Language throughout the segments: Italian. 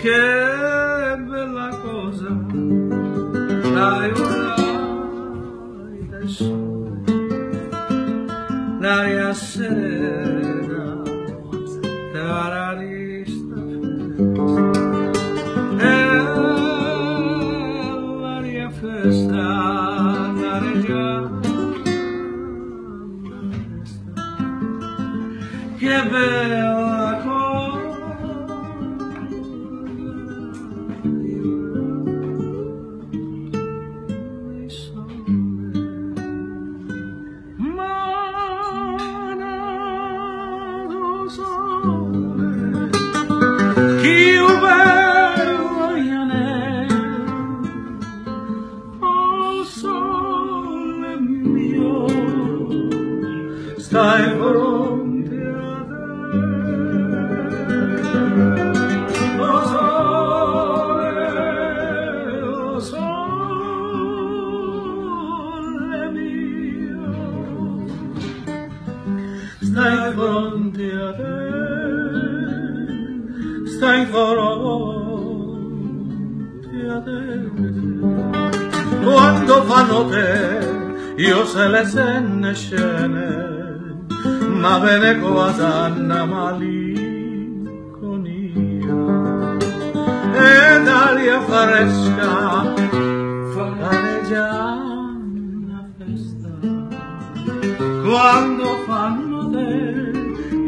Que bela coisa Dai orai dai sol L'aria serena Dará lista Ela ria festa Nare già Que bela time for all. Stai fronte a te, stai fronte a te. Quando fanno te, io se le senne scene, ma bene cosa una malinconia. Ed aria fresca fare già una festa. Quando fanno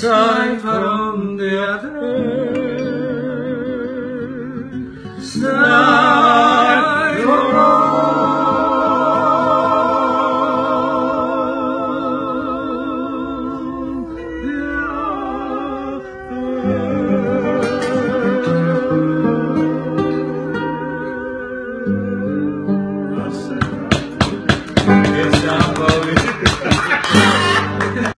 Thy